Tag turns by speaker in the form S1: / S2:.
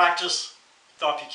S1: practice without you